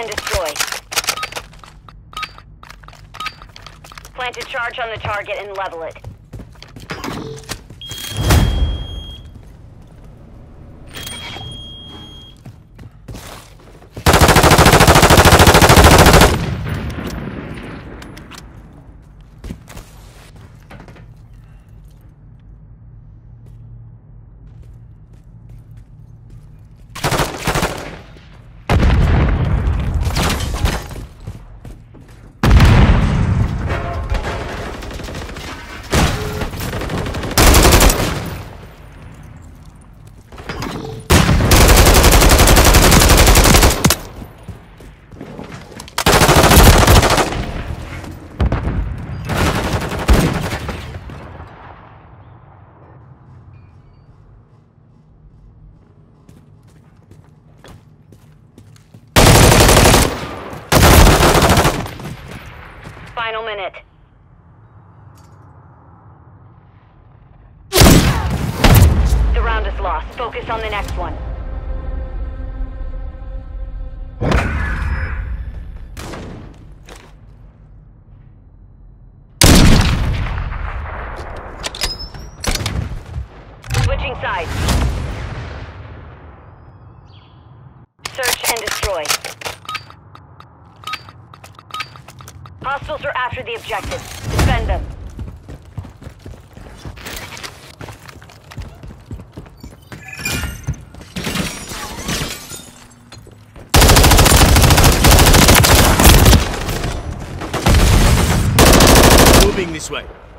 and destroy. Plant a charge on the target and level it. Lost. Focus on the next one. Switching sides. Search and destroy. Hostiles are after the objective. Defend them. This way.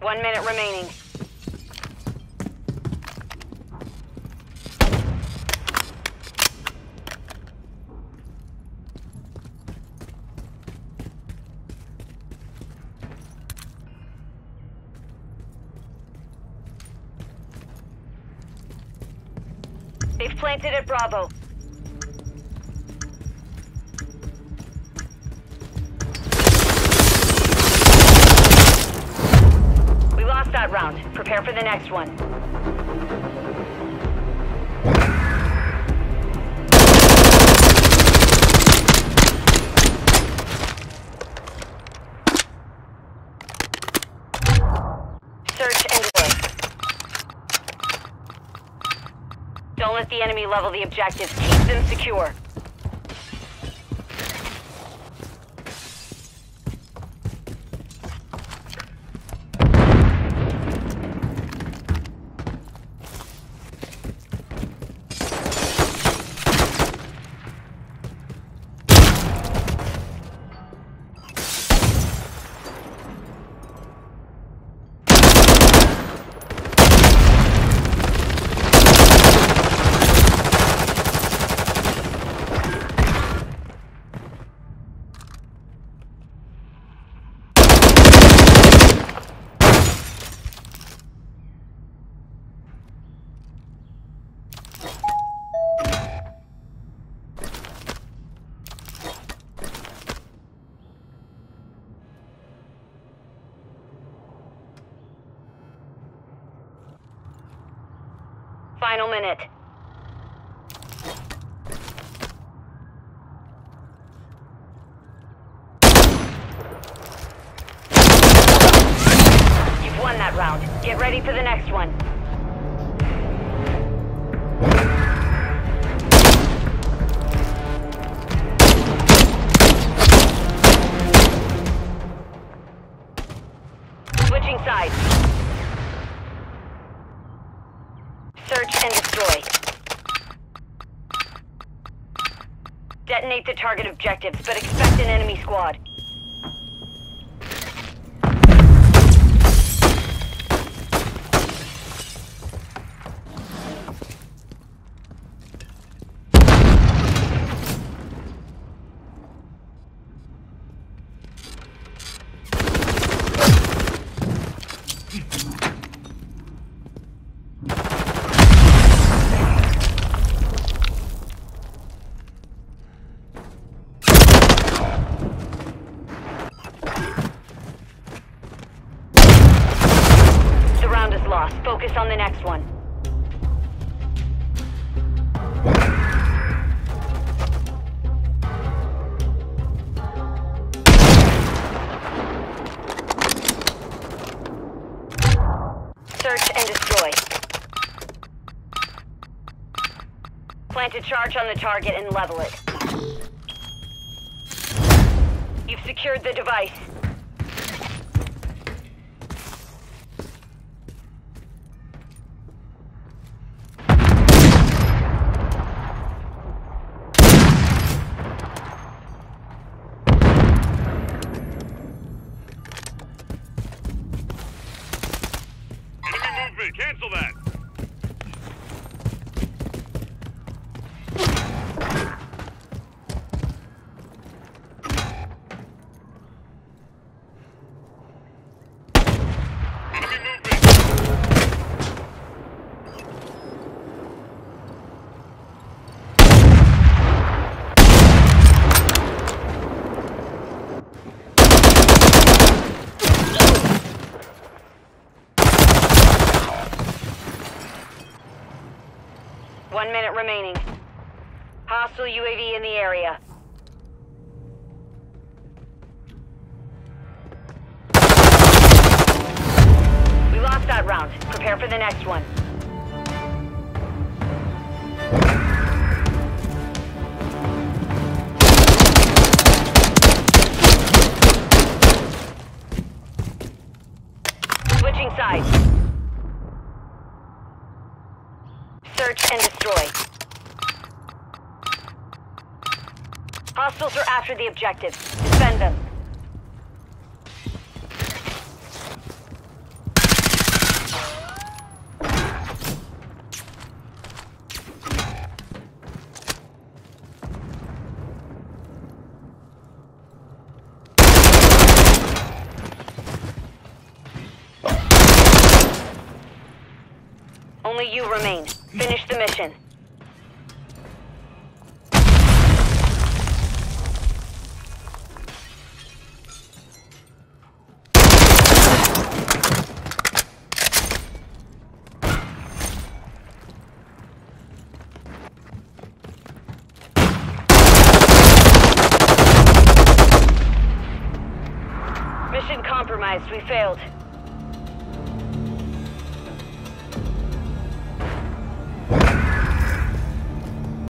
One minute remaining. They've planted at Bravo. Prepare for the next one. Search and destroy. Don't let the enemy level the objectives. Keep them secure. Final minute. You've won that round. Get ready for the next one. Switching sides. Search and destroy. Detonate the target objectives, but expect an enemy squad. Plant a charge on the target and level it. You've secured the device. Enemy movement. Cancel that. Enemy movement. One minute remaining. Hostile UAV in the area. We lost that round. Prepare for the next one. Switching sides. Search and destroy. Hostiles are after the objective. Defend them. Only you remain. Finish the mission. Mission compromised. We failed.